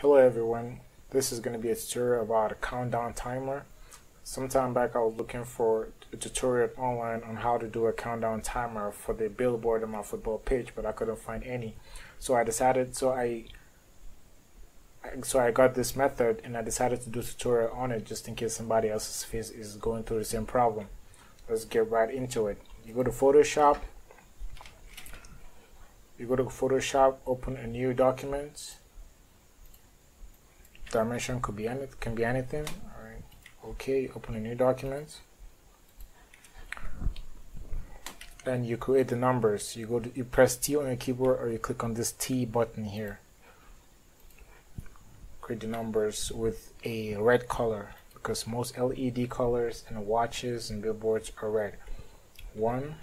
Hello everyone, this is going to be a tutorial about a countdown timer. Sometime back I was looking for a tutorial online on how to do a countdown timer for the billboard on my football page but I couldn't find any. So I decided, so I so I got this method and I decided to do a tutorial on it just in case somebody else's face is going through the same problem. Let's get right into it. You go to Photoshop, you go to Photoshop, open a new document dimension could be any can be anything. All right okay open a new document. Then you create the numbers. You go to you press T on your keyboard or you click on this T button here. Create the numbers with a red color because most LED colors and watches and billboards are red. One.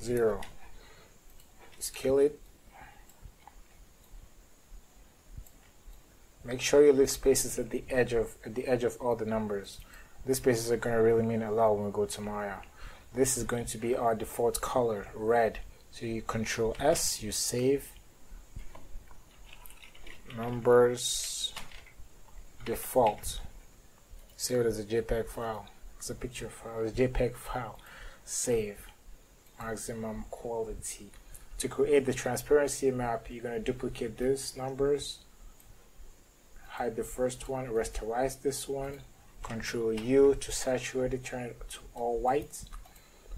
Zero scale it. Make sure you leave spaces at the edge of at the edge of all the numbers. These spaces are going to really mean a lot when we go to Maya. This is going to be our default color red. So you control S you save. Numbers default. Save it as a JPEG file. It's a picture file it's a JPEG file. Save. Maximum quality to create the transparency map, you're going to duplicate these numbers, hide the first one, rasterize this one, Control U to saturate it, turn it to all white,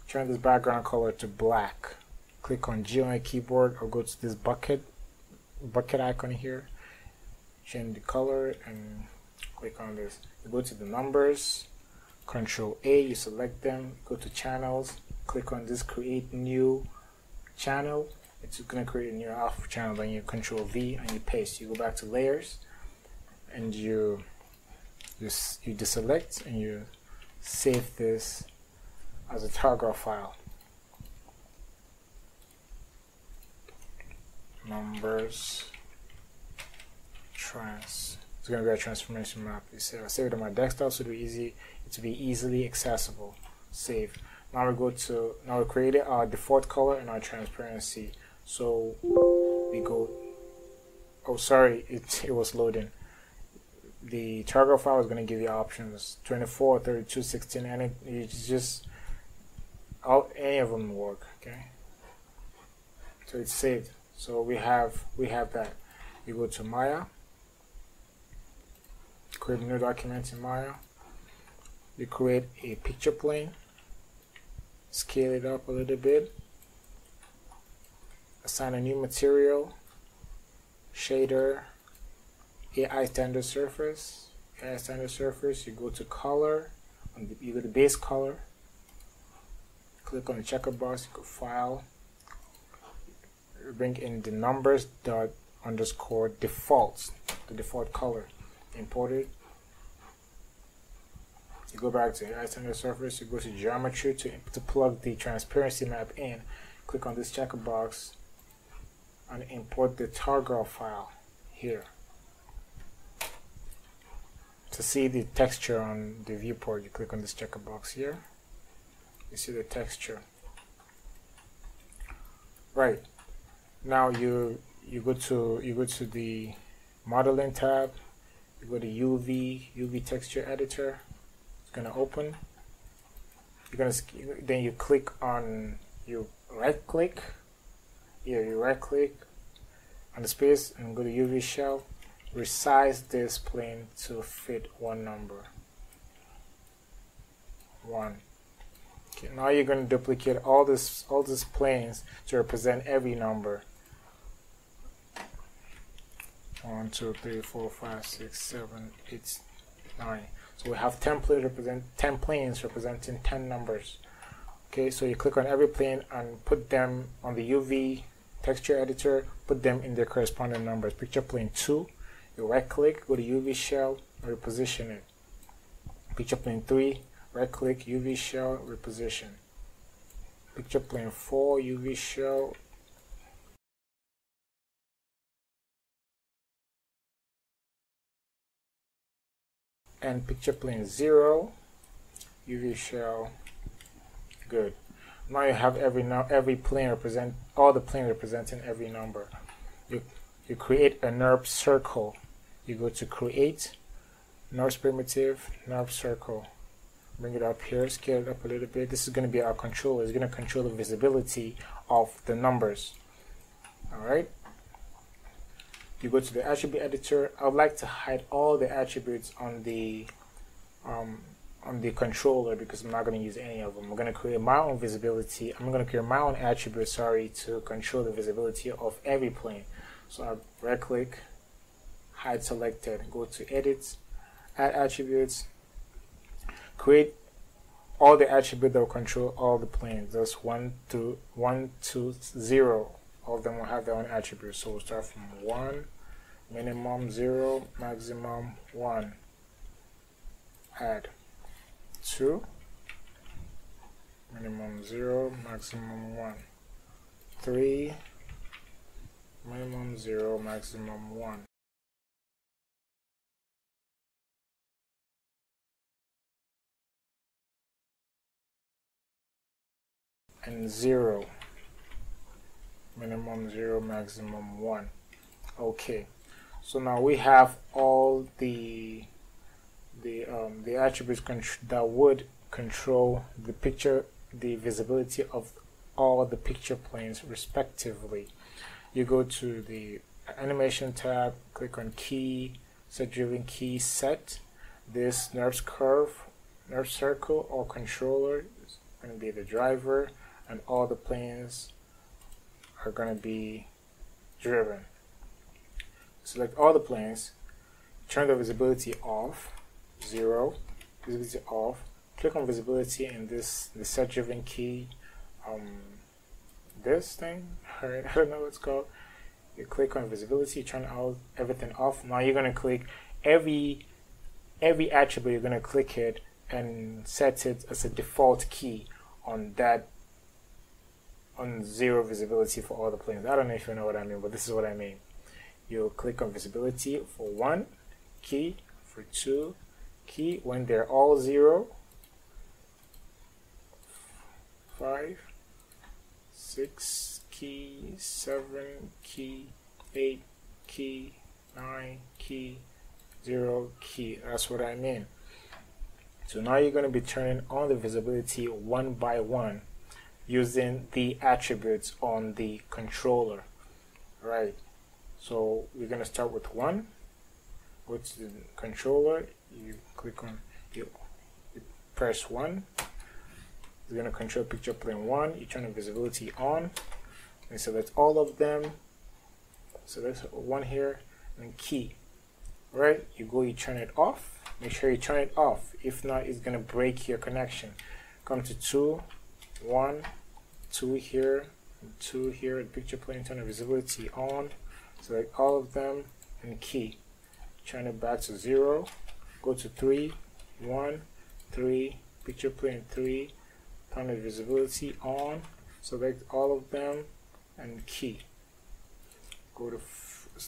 turn this background color to black. Click on G on your keyboard or go to this bucket bucket icon here, change the color and click on this. You go to the numbers, Control A, you select them, go to channels, click on this create new channel it's going to create a new alpha channel then you control V and you paste. You go back to layers and you just you deselect and you save this as a Targa file. Numbers trans it's going to be a transformation map. You say I save it on my desktop so it'll be easy to be easily accessible. Save now we go to now we created our default color and our transparency. So we go oh sorry it, it was loading. The Targa file is going to give you options 24 32 16 and it, it's just all any of them work okay? So it's saved. So we have we have that. You go to Maya. Create a new document in Maya. You create a picture plane scale it up a little bit. Assign a new material shader AI standard surface. AI standard surface you go to color the, you go to base color click on the checker box you go file bring in the numbers dot underscore defaults the default color import it you go back to AI standard surface, you go to geometry to, to plug the transparency map in. Click on this checker box and import the Targa file here. To see the texture on the viewport, you click on this checker box here. You see the texture. Right. Now you you go to you go to the modeling tab, you go to UV, UV texture editor gonna open. You're gonna then you click on you right click here you right click on the space and go to UV shell resize this plane to fit one number. One. Okay now you're going to duplicate all this all these planes to represent every number. One two three four five six seven eight nine so we have 10 planes represent 10 planes representing 10 numbers. Okay, so you click on every plane and put them on the UV texture editor, put them in their corresponding numbers. Picture plane 2, you right click, go to UV shell, reposition it. Picture plane 3, right click, UV shell, reposition. Picture plane 4, UV shell, and picture plane 0 UV shell good. Now you have every now every plane represent all the plane representing every number. You you create a NURB circle. You go to create NURBS primitive NURB circle. Bring it up here scale it up a little bit. This is going to be our controller. It's going to control the visibility of the numbers. All right you go to the attribute editor I would like to hide all the attributes on the um, on the controller because I'm not going to use any of them. I'm going to create my own visibility. I'm going to create my own attribute, sorry, to control the visibility of every plane. So I right click, hide selected, go to edit, add attributes, create all the attributes that will control all the planes. That's one through one zero. All of them will have their own attributes. So we'll start from one, minimum zero, maximum one. Add two, minimum zero, maximum one. Three, minimum zero, maximum one. and 0 minimum 0 maximum 1 okay. So now we have all the the um, the attributes that would control the picture the visibility of all the picture planes respectively. You go to the animation tab click on key set driven key set. This NURBS curve NURBS circle or controller is going to be the driver and all the planes are going to be driven. Select all the planes, turn the visibility off, zero, visibility off, click on visibility in this the set driven key, um, this thing, I don't know what it's called. You click on visibility, turn all everything off. Now you're gonna click every every attribute. You're gonna click it and set it as a default key on that on zero visibility for all the planes. I don't know if you know what I mean, but this is what I mean. You'll click on visibility for one key, for two key, when they're all zero, five, six key, seven key, eight key, nine key, zero key. That's what I mean. So now you're going to be turning on the visibility one by one using the attributes on the controller right? So we're going to start with one go to the controller. You click on you press one. It's going to control picture plane one you turn the visibility on. And select all of them. So there's one here and key right? You go you turn it off. Make sure you turn it off. If not it's going to break your connection. Come to two one two here, two here, picture plane turn visibility on, select all of them, and key. Turn it back to zero, go to three, one, three, picture plane three, turn the visibility on, select all of them, and key. Go to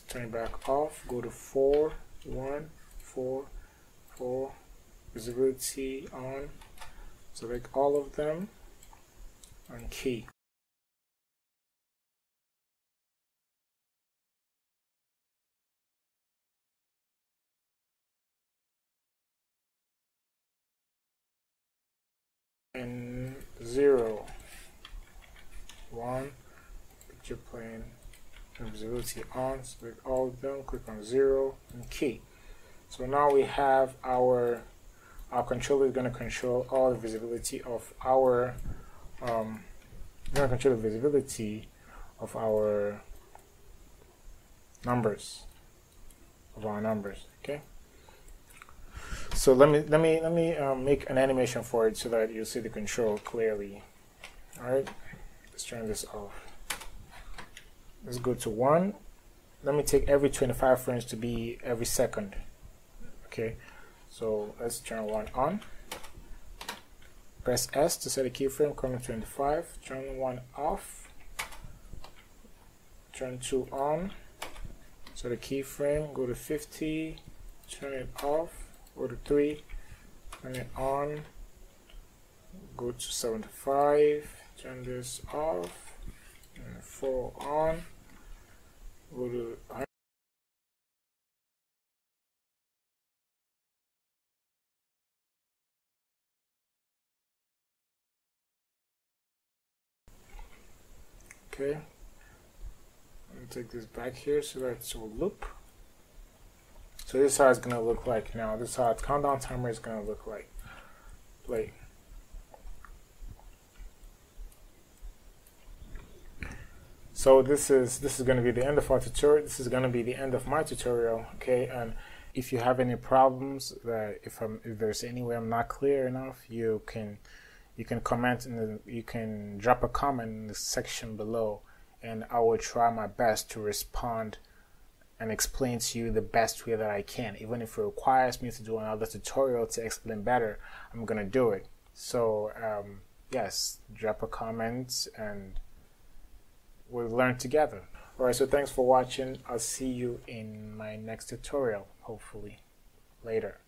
turn back off, go to four, one, four, four, visibility on, select all of them, and key. and zero one picture plane visibility on select all of them click on zero and key so now we have our our controller is going to control all the visibility of our um, we're going to control the visibility of our numbers of our numbers okay? So let me let me let me um, make an animation for it so that you see the control clearly. All right let's turn this off. Let's go to one. Let me take every 25 frames to be every second okay? So let's turn one on Press S to set a keyframe, coming 25, turn 1 off, turn 2 on, set a keyframe, go to 50, turn it off, go to 3, turn it on, go to 75, turn this off. And full on. Go to okay. And take this back here so that's a loop so this is how it's gonna look like now. This is how its countdown timer is gonna look like. Play so this is this is to be the end of our tutorial this is to be the end of my tutorial okay? And if you have any problems that if I'm if there's any way I'm not clear enough you can you can comment the you can drop a comment in the section below and I will try my best to respond and explain to you the best way that I can. Even if it requires me to do another tutorial to explain better I'm gonna do it. So um, yes drop a comment and we'll learn together. Alright so thanks for watching. I'll see you in my next tutorial hopefully later